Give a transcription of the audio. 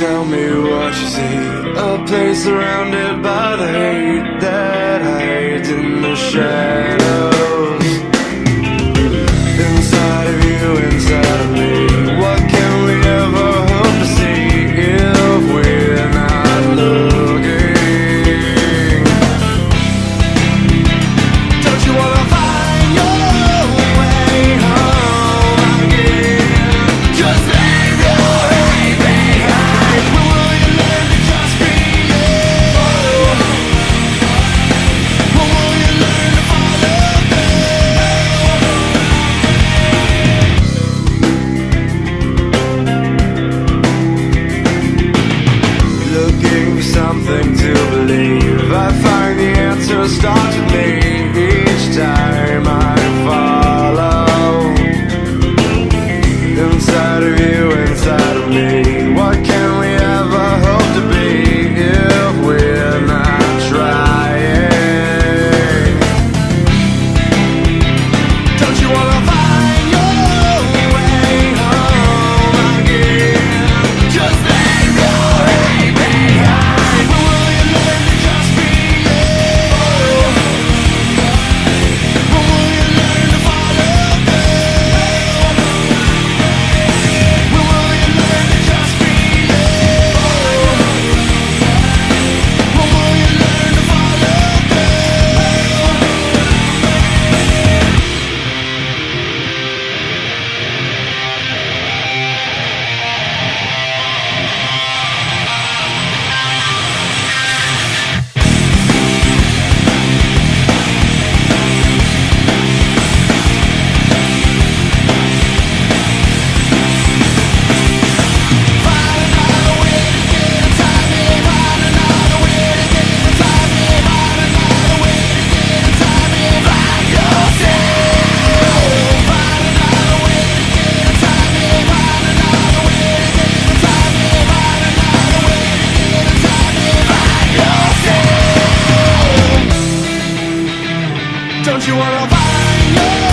tell me what you see. A place surrounded by the hate that hides in the shadows. Don't you wanna find your